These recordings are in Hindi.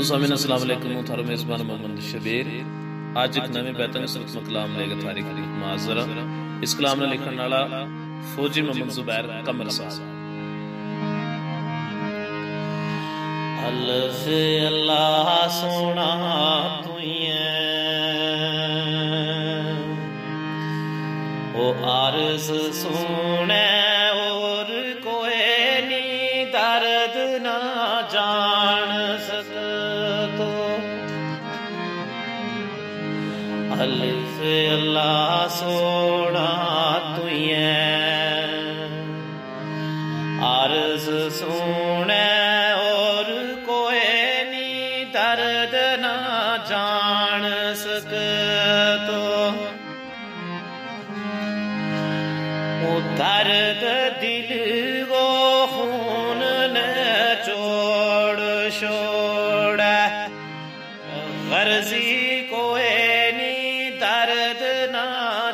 मुसामिन अस्सलाम थारो मेज़बान मोहम्मद शबीर। आज एक नवे बैतन सुरत मकलाम लेगा, तारीख माजरा इस कलाम ने लिखने वाला फौजी मोहम्मद जुबैर कमर साहब। अल्फ अल्लाह सोना तू ओ आरज सोने और कोई नी दर्द ना जान सके। अल्लाह सोना तुएँ आरज सोने और कोई नी दर्द ना जान सक तो।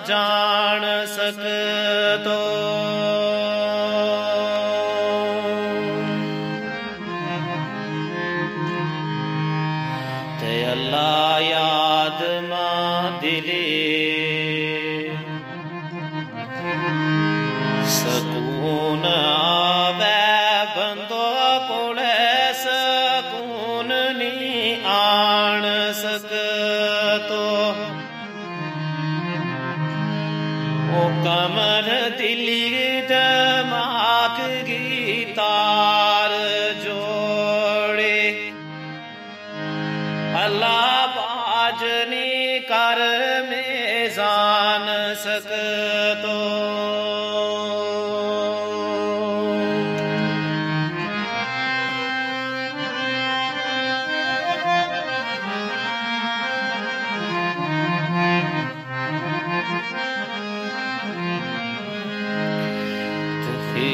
जान सकतो। ते अल्लाह या कमर दिलिद माक गीतार जोड़े। अल्लाह बाजनी कर में जान सकतो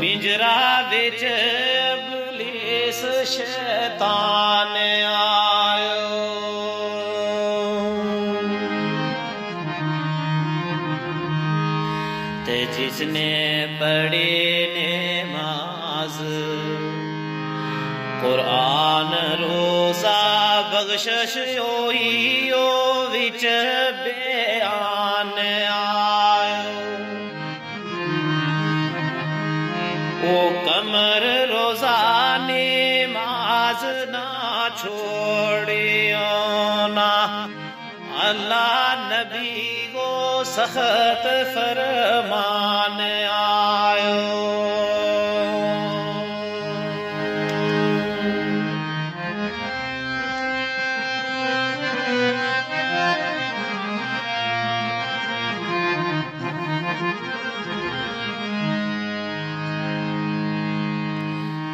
पिंजरा बिच इबलीस शैतान आयो। ते जिसने पढ़े नमाज़ कुरान रोजा बख्शश होई, ओ विच बयान आयो। ओ कमर रोजाने माज ना छोड़ियोना। अल्लाह नबी को सख्त फरमान आयो।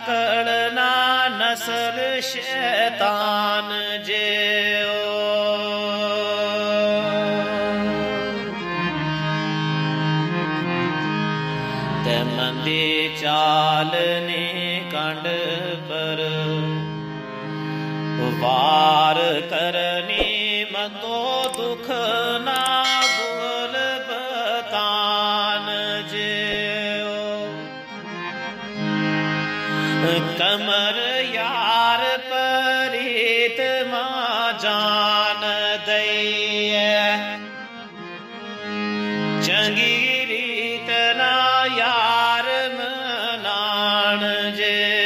पकड़ना नसर शैतान जे मंदी चालनी कंड पर वार करनी मतो दुख ना। कमर यार परीत मा जान दई चंगी रीत ना यार मनान जे।